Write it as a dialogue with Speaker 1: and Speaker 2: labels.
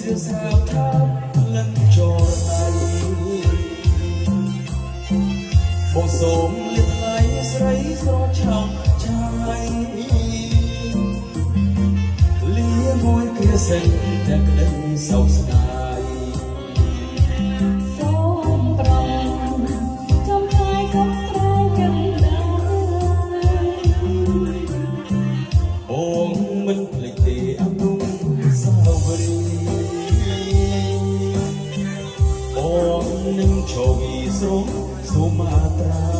Speaker 1: ស្រៀវស្រាវថាលឹងចូលដៃបងសូមលិថ្លៃស្រីស្រឆោតឆាយលីមួយគ្រាសិនតែក្តីសោកស្ដាយ នឹងឈោវីស្រងសូមាត្រា